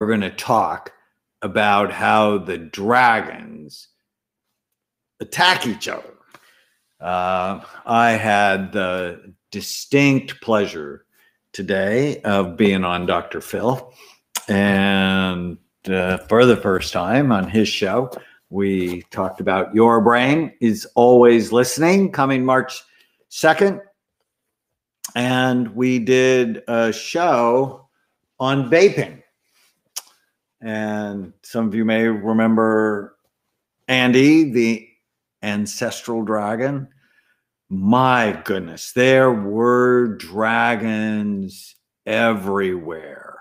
we're going to talk about how the dragons attack each other. Uh, I had the distinct pleasure today of being on Dr. Phil. And uh, for the first time on his show, we talked about Your Brain is Always Listening coming March 2nd. And we did a show on vaping. And some of you may remember Andy, the ancestral dragon. My goodness, there were dragons everywhere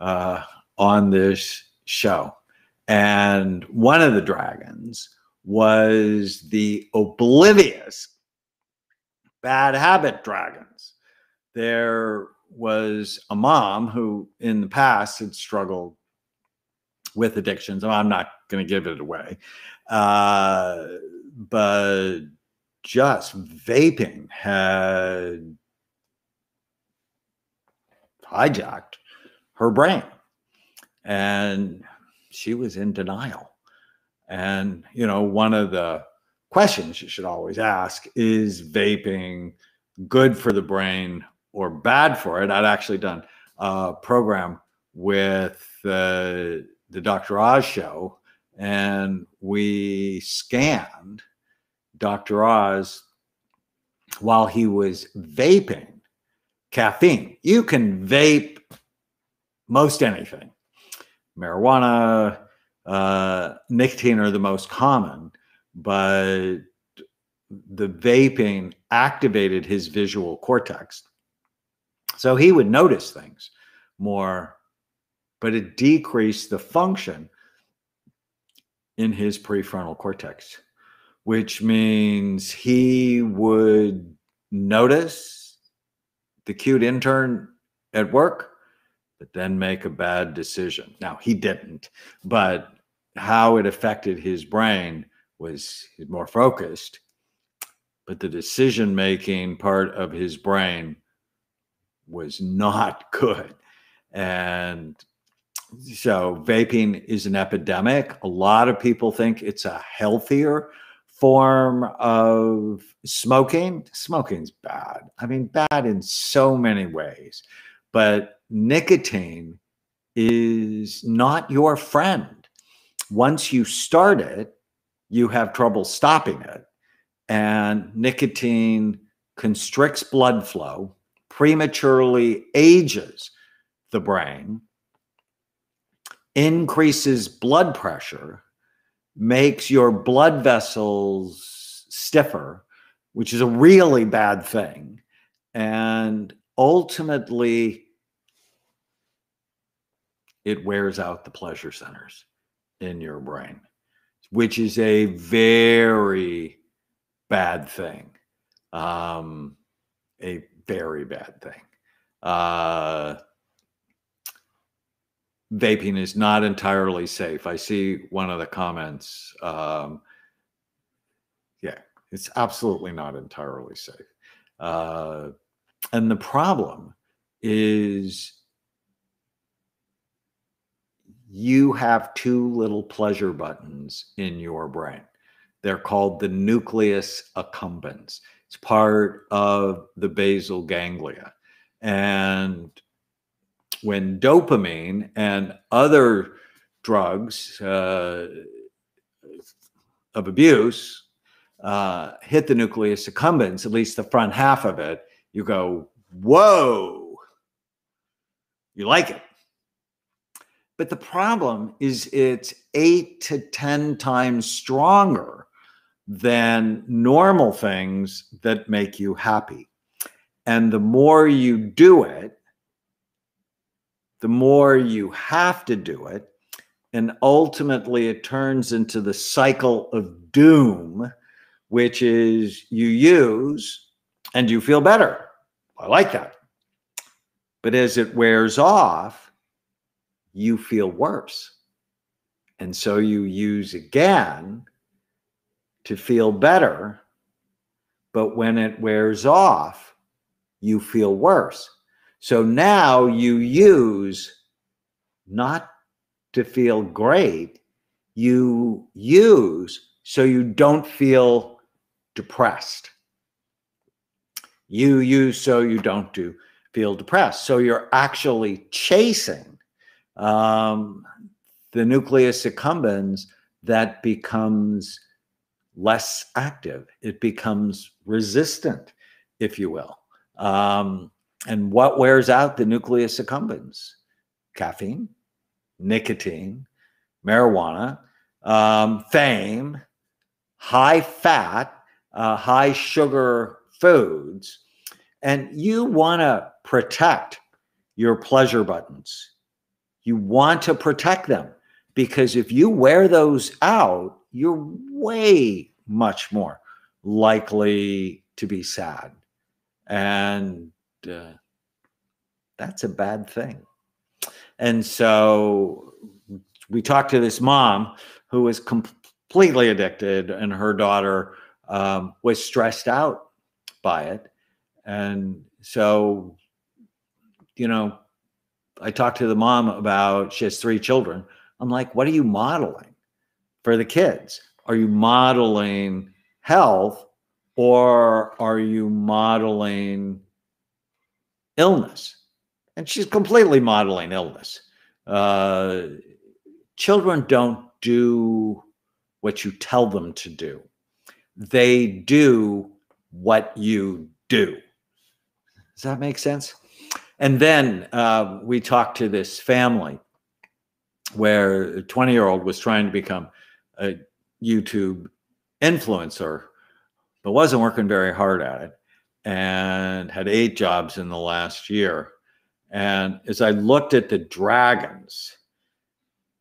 uh, on this show. And one of the dragons was the oblivious bad habit dragons. There was a mom who, in the past, had struggled with addictions. I'm not going to give it away. Uh, but just vaping had hijacked her brain. And she was in denial. And, you know, one of the questions you should always ask is vaping good for the brain or bad for it? I'd actually done a program with uh, the Dr. Oz show, and we scanned Dr. Oz while he was vaping caffeine. You can vape most anything. Marijuana, uh, nicotine are the most common, but the vaping activated his visual cortex. So he would notice things more but it decreased the function in his prefrontal cortex, which means he would notice the cute intern at work, but then make a bad decision. Now, he didn't, but how it affected his brain was more focused, but the decision making part of his brain was not good. And so vaping is an epidemic. A lot of people think it's a healthier form of smoking. Smoking's bad. I mean, bad in so many ways. But nicotine is not your friend. Once you start it, you have trouble stopping it. And nicotine constricts blood flow, prematurely ages the brain increases blood pressure, makes your blood vessels stiffer, which is a really bad thing. And ultimately, it wears out the pleasure centers in your brain, which is a very bad thing. Um, a very bad thing. Uh, vaping is not entirely safe. I see one of the comments. Um, yeah, it's absolutely not entirely safe. Uh, and the problem is you have two little pleasure buttons in your brain. They're called the nucleus accumbens. It's part of the basal ganglia. And when dopamine and other drugs uh, of abuse uh, hit the nucleus accumbens, at least the front half of it, you go, whoa, you like it. But the problem is it's eight to 10 times stronger than normal things that make you happy. And the more you do it, the more you have to do it. And ultimately, it turns into the cycle of doom, which is you use and you feel better. I like that. But as it wears off, you feel worse. And so you use again to feel better. But when it wears off, you feel worse. So now you use not to feel great, you use so you don't feel depressed. You use so you don't do feel depressed. So you're actually chasing um, the nucleus accumbens that becomes less active. It becomes resistant, if you will. Um, and what wears out the nucleus accumbens? Caffeine, nicotine, marijuana, um, fame, high fat, uh, high sugar foods. And you want to protect your pleasure buttons. You want to protect them because if you wear those out, you're way much more likely to be sad. And uh, that's a bad thing. And so we talked to this mom who was completely addicted, and her daughter um, was stressed out by it. And so, you know, I talked to the mom about she has three children. I'm like, what are you modeling for the kids? Are you modeling health or are you modeling illness? And she's completely modeling illness. Uh, children don't do what you tell them to do, they do what you do. Does that make sense? And then uh, we talked to this family where a 20 year old was trying to become a YouTube influencer, but wasn't working very hard at it and had eight jobs in the last year. And as I looked at the dragons,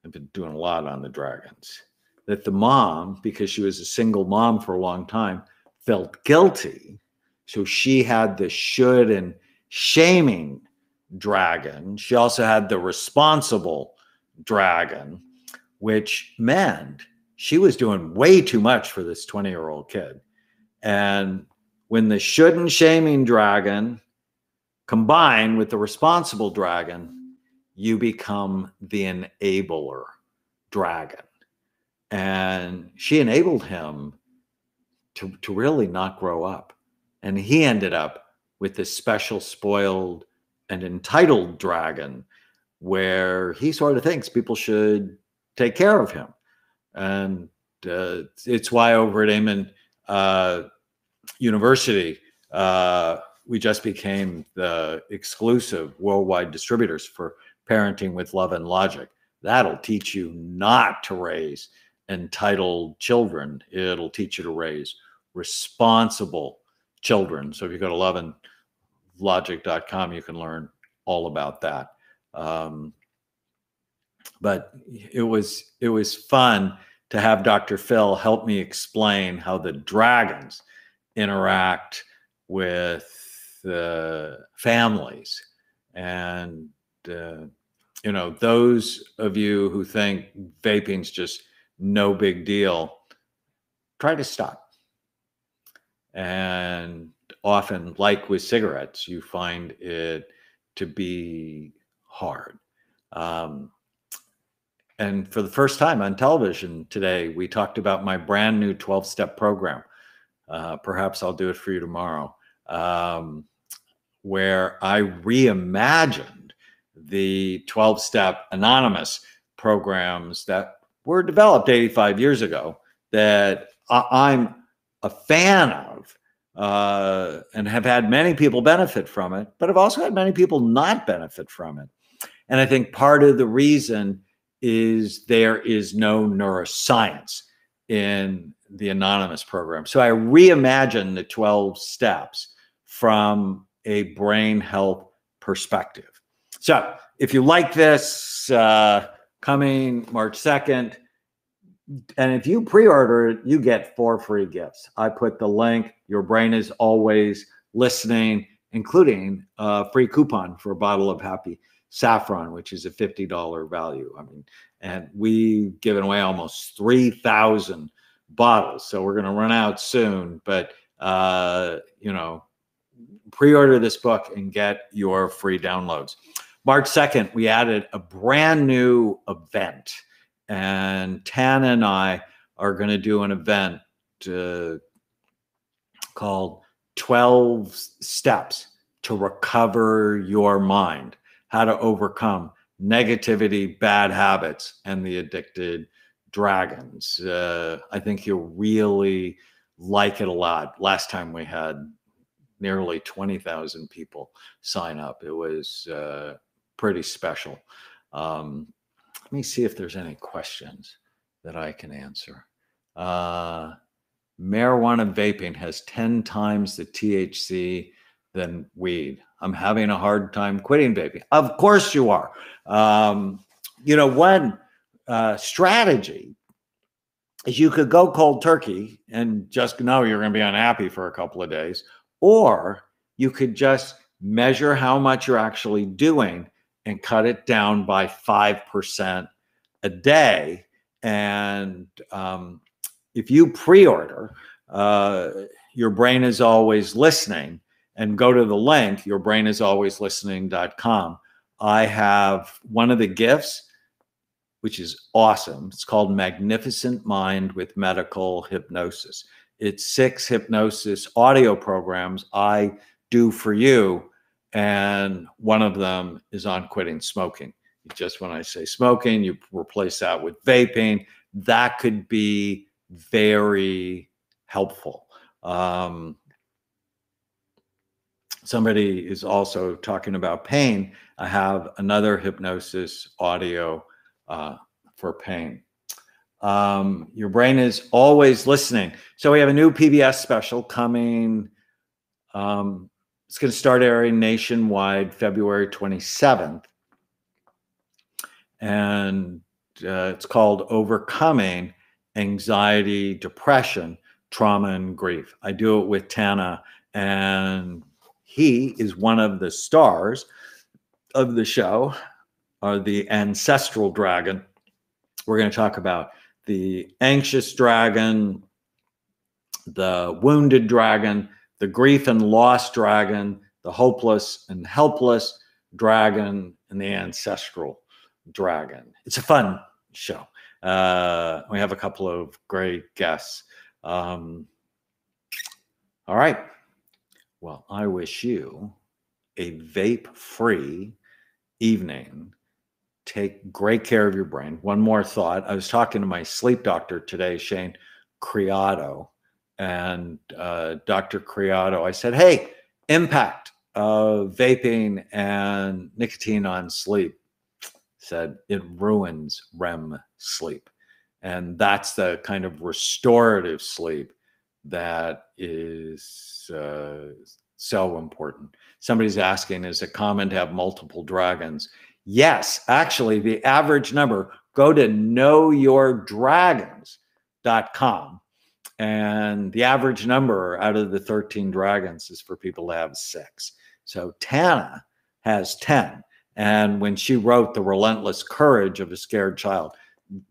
I've been doing a lot on the dragons, that the mom, because she was a single mom for a long time, felt guilty. So she had the should and shaming dragon. She also had the responsible dragon, which meant she was doing way too much for this 20 year old kid. And when the should and shaming dragon combine with the responsible dragon, you become the enabler dragon. And she enabled him to, to really not grow up. And he ended up with this special, spoiled, and entitled dragon where he sort of thinks people should take care of him. And uh, it's why over at Amen uh, University, uh, we just became the exclusive worldwide distributors for parenting with love and logic. That'll teach you not to raise entitled children. It'll teach you to raise responsible children. So if you go to loveandlogic.com, you can learn all about that. Um, but it was it was fun to have Dr. Phil help me explain how the dragons interact with the families. And uh, you know those of you who think vaping's just no big deal try to stop. And often like with cigarettes you find it to be hard. Um, and for the first time on television today we talked about my brand new 12 step program uh, perhaps i'll do it for you tomorrow um, where I reimagined the 12 step anonymous programs that were developed 85 years ago that I'm a fan of uh, and have had many people benefit from it, but I've also had many people not benefit from it. And I think part of the reason is there is no neuroscience in the anonymous program. So I reimagined the 12 steps from a brain health perspective. So if you like this, uh, coming March 2nd, and if you pre-order it, you get four free gifts. I put the link. Your brain is always listening, including a free coupon for a bottle of Happy Saffron, which is a $50 value. I mean, and we've given away almost 3,000 bottles. So we're going to run out soon, but uh, you know, pre order this book and get your free downloads. March 2nd, we added a brand new event. And Tana and I are going to do an event uh, called 12 Steps to Recover Your Mind How to Overcome Negativity, Bad Habits, and the Addicted Dragons. Uh, I think you'll really like it a lot. Last time we had nearly 20,000 people sign up. It was uh, pretty special. Um, let me see if there's any questions that I can answer. Uh, marijuana vaping has 10 times the THC than weed. I'm having a hard time quitting vaping. Of course you are. Um, you know, one uh, strategy is you could go cold turkey and just know you're going to be unhappy for a couple of days, or you could just measure how much you're actually doing and cut it down by 5% a day. And um, if you pre order, uh, your brain is always listening and go to the link, your brain is always listening.com. I have one of the gifts, which is awesome. It's called Magnificent Mind with Medical Hypnosis. It's six hypnosis audio programs I do for you. And one of them is on quitting smoking. Just when I say smoking, you replace that with vaping. That could be very helpful. Um, somebody is also talking about pain. I have another hypnosis audio uh, for pain. Um, your brain is always listening. So we have a new PBS special coming. Um, it's going to start airing nationwide February 27th. And uh, it's called Overcoming Anxiety, Depression, Trauma, and Grief. I do it with Tana, and he is one of the stars of the show, or the ancestral dragon. We're going to talk about the anxious dragon, the wounded dragon, the grief and loss dragon, the hopeless and helpless dragon, and the ancestral dragon. It's a fun show. Uh, we have a couple of great guests. Um, all right. Well, I wish you a vape free evening take great care of your brain. One more thought. I was talking to my sleep doctor today, Shane Creado, and uh, Dr. Creado. I said, hey, impact of vaping and nicotine on sleep. Said it ruins REM sleep. And that's the kind of restorative sleep that is uh, so important. Somebody's asking, is it common to have multiple dragons? Yes, actually, the average number, go to knowyourdragons.com. And the average number out of the 13 dragons is for people to have six. So Tana has 10. And when she wrote The Relentless Courage of a Scared Child,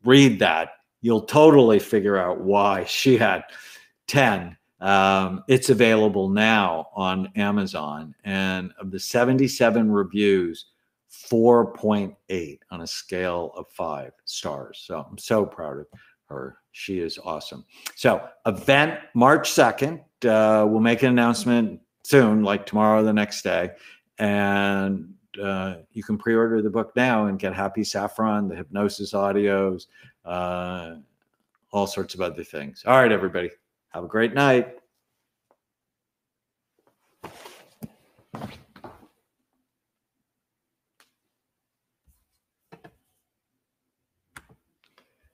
read that. You'll totally figure out why she had 10. Um, it's available now on Amazon. And of the 77 reviews, 4.8 on a scale of five stars. So I'm so proud of her. She is awesome. So, event March 2nd. Uh, we'll make an announcement soon, like tomorrow or the next day. And uh, you can pre order the book now and get Happy Saffron, the hypnosis audios, uh, all sorts of other things. All right, everybody. Have a great night.